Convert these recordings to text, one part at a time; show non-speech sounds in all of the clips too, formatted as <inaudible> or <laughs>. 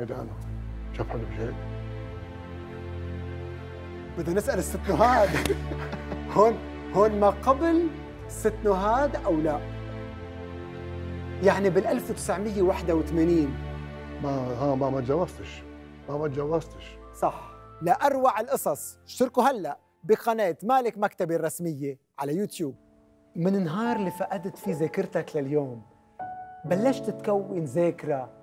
أنا شاف حلو مش هيك؟ بدنا نسأل الست نهاد. <laughs> هون هون ما قبل ست نهاد أو لا؟ يعني بال 1981 ما ها ما ما تجوزتش ما ما تجوزتش صح. لأروع القصص. اشتركوا هلأ بقناة مالك مكتبي الرسمية على يوتيوب. من نهار اللي فقدت فيه ذاكرتك لليوم بلشت تكون ذاكرة.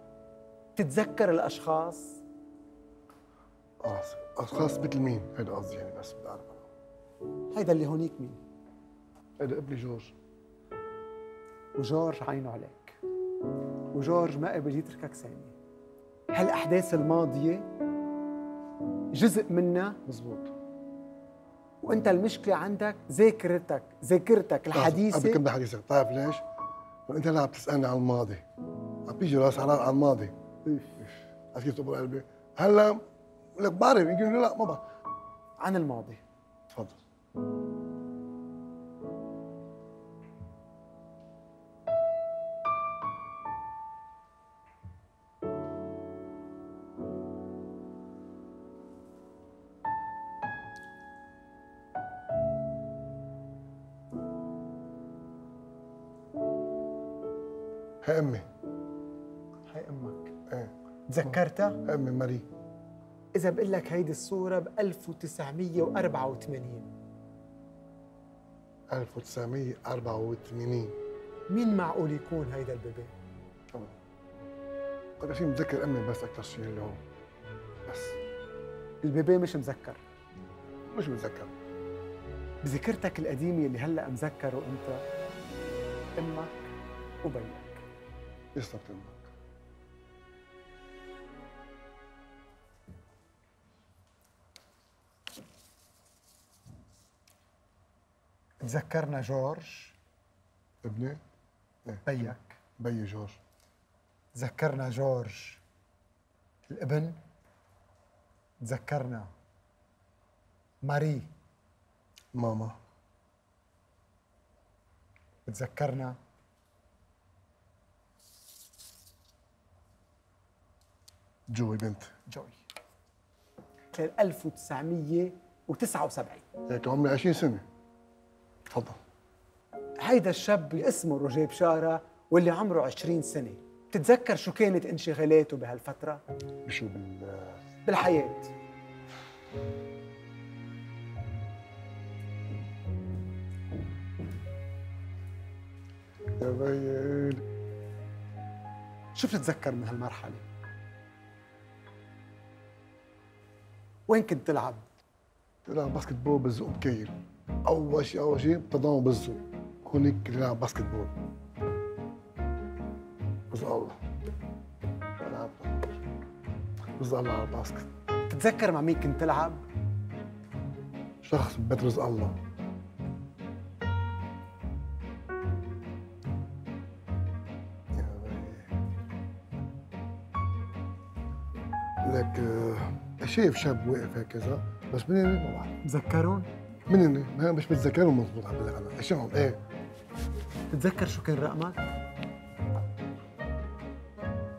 تتذكر الأشخاص؟ آه أشخاص مثل مين؟ هيدا قصدي يعني بس بدي اعرف. هيدا اللي هونيك مين؟ هيدا ابني جورج. وجورج عينه عليك. وجورج ما قبل يتركك ثانية. هالأحداث الماضية جزء منها مزبوط. وأنت المشكلة عندك ذاكرتك ذاكرتك قبل الحديثة. كم حديثك بتعرف ليش؟ أنت اللي عم تسالني عن الماضي. عم بيجي راس على الماضي. كيف تقبل قلبي؟ هلا لك بعرف يمكن لا ما بعرف عن الماضي. تفضل. هي أمي. تذكرتها؟ امي ماري. إذا بقول لك هيدي الصورة ب 1984 1984 مين معقول يكون هيدا البيبي؟ قد شيء متذكر أمي بس أكثر شيء اللي هو بس. البيبي مش مذكر. مش متذكر. بذاكرتك القديمة اللي هلأ مذكره أنت أمك وبيك يسلم تذكرنا جورج. ابني؟ إيه. بيك. بيي جورج. تذكرنا جورج الابن. تذكرنا ماري. ماما. بتذكرنا جوي بنت. جوي. كان 1979 هيك عمري 20 سنة. تفضل. هيدا الشاب اللي اسمه روجيه بشارة واللي عمره 20 سنة. بتتذكر شو كانت انشغالاته بهالفترة؟ بشو بال بالحياة. يا بيي شو بتتذكر من هالمرحلة؟ وين كنت تلعب؟ تلعب basketball بالزوق بكير أول شيء أول شيء تضامن بالزوق هونيك تلعب basketball رزق الله بلعب رزق الله على الباسكت. بتتذكر مع مين كنت تلعب؟ شخص ببيت رزق الله. بيي. لك آه، شايف شاب واقف هكذا بس من ما بعرف تذكرون؟ من هنا ما مش بتذكرهم مضبوط عم بقول لك أنا إيه. بتتذكر شو كان رقمك؟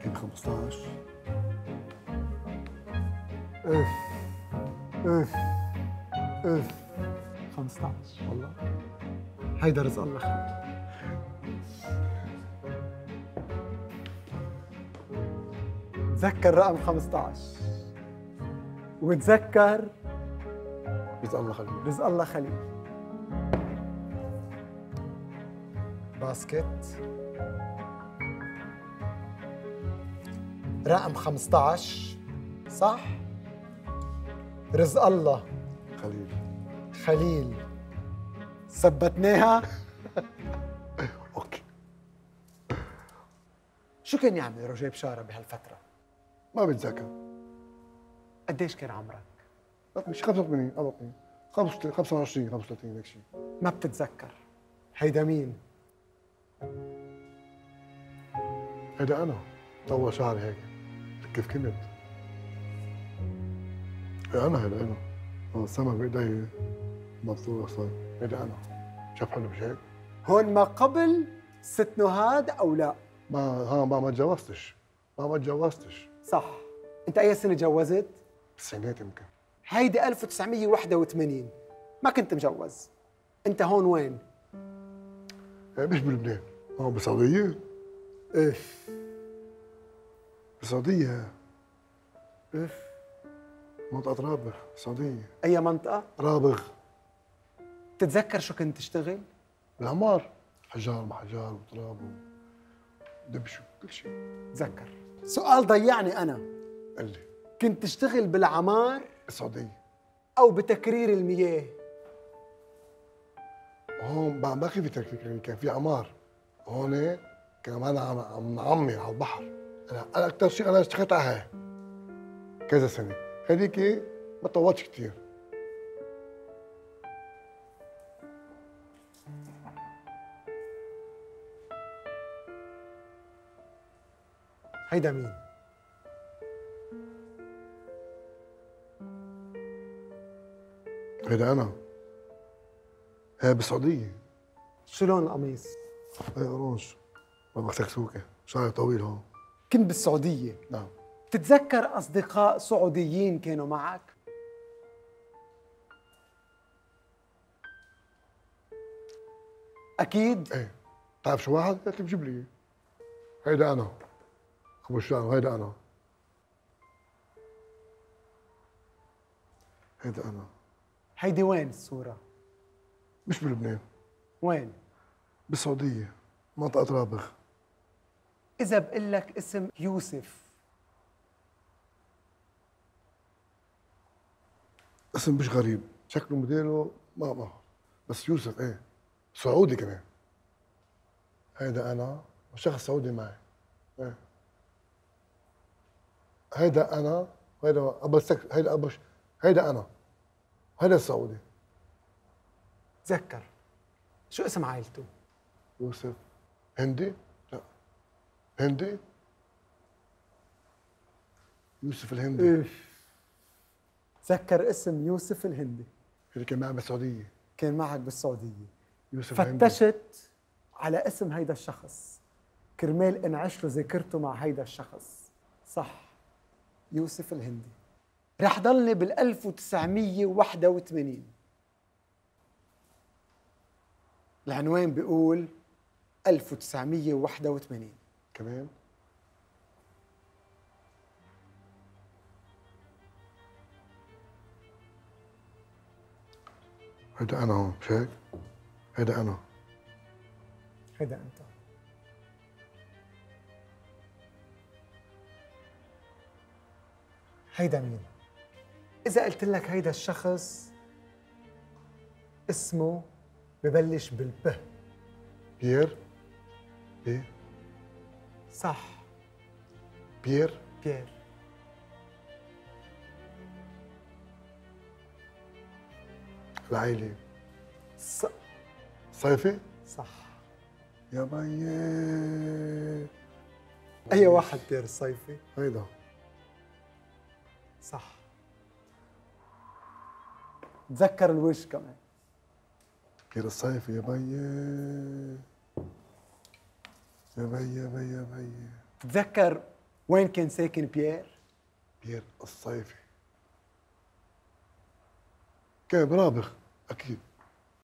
كان 15 اف اف اف 15 والله. هيدا رزق الله خير تذكر رقم 15 وتذكر رزق الله خليك رزق الله خليل. basket. رقم 15 صح؟ رزق الله. خليل. خليل. ثبتناها؟ <laughs> okay. شو كان يعمل رجاء بشارة بهالفترة؟ ما بتذكر قديش كان عمرك؟ مش 85 84 25 25 35 هيك شيء ما بتتذكر. هيدا مين؟ هيدا أنا. طول شعري هيك. كيف كنت؟ إيه أنا هيدا أنا. آه، السما بايدي مبسوطة صار هيدا أنا. شاف حلو مش هيك؟ هون ما قبل ست نهاد أو لا؟ ما ها ما ما تجوزتش. ما ما تجوزتش. صح. أنت أي سنة جوزت بالتسعينات يمكن. هيدي 1981 ما كنت مجوز. انت هون وين؟ إيه، مش بلبنان. هون بالسعودية إف. بالسعودية إف. منطقة رابغ السعودية أي منطقة؟ رابغ. تتذكر شو كنت تشتغل؟ بالعمار حجار محجار وتراب ودبش كل شيء. تذكر. سؤال ضيعني أنا. قال لي. كنت تشتغل بالعمار؟ السعودية أو بتكرير المياه. هون بعد ما كان في يعني كان في عمار. هون كان معنا عم عم نعمر على البحر. أنا أنا أكثر شيء أنا اشتغلت على كذا سنة. هذيك ما طولتش كثير هيدا مين؟ هيدا أنا؟ هاي بالسعودية. شو لون القميص هاي اورانج ما سكسوكه شعري طويل هون. كنت بالسعودية. نعم. تتذكر أصدقاء سعوديين كانوا معك؟ أكيد. إيه. بتعرف شو واحد؟ قالت لي بجيب لي. هيدا أنا. أبو الشعر هيدا أنا. هيدا أنا. هيدي وين الصورة؟ مش بلبنان. وين؟ بالسعودية منطقة رابغ. إذا بقول لك اسم يوسف. اسم مش غريب شكله موديله ما ما بس يوسف إيه؟ سعودي كمان. هيدا أنا وشخص سعودي معي. إيه؟ هيدا أنا هيدا قبل سك هيدا قبل هيدا أنا. هيدا السعودي. تذكر. شو اسم عائلته؟ يوسف. هندي؟ لا. هندي؟ يوسف الهندي. تذكر اسم يوسف الهندي. اللي كان معي بالسعودية. كان معك بالسعودية. يوسف الهندي. فتشت على اسم هيدا الشخص. كرمال انعش له ذاكرته مع هيدا الشخص. صح. يوسف الهندي. رح ضلني بال 1981 العنوان بيقول 1981 كمان هيدا أنا هون مش هيك؟ هيدا أنا. هيدا أنت. هيدا مين؟ إذا قلت لك هيدا الشخص اسمه ببلش بالب. بيير؟ إيه صح. بيير؟ بيير. العيلة. ص... صيفي صح. يا بيي أي واحد بيير الصيفي هيدا. صح. تذكر الوش كمان. بيير الصيفي يا بيي يا بي يا بي يا بي تتذكر وين كان ساكن بيير؟ بيير الصيفي. كان برابغ أكيد.